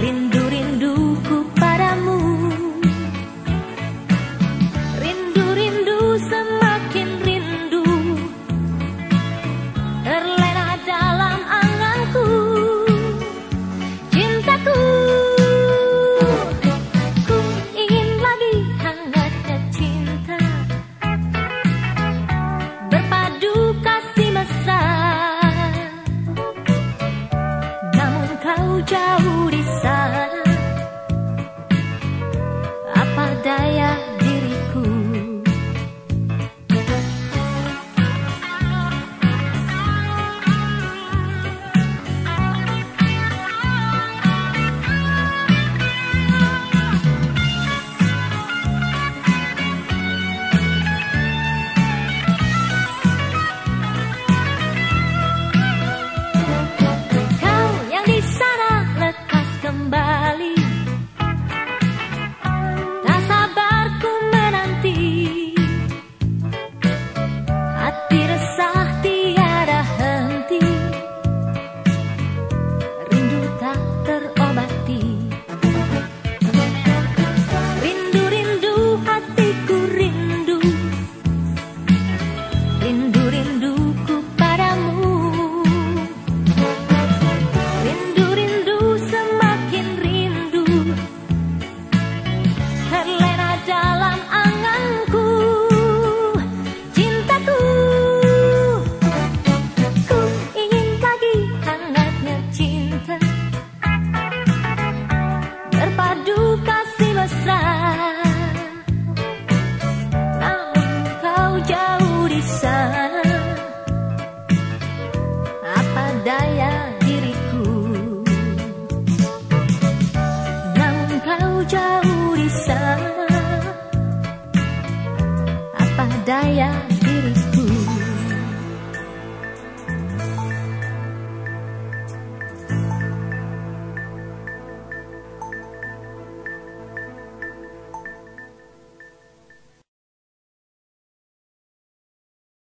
rindu 在呀。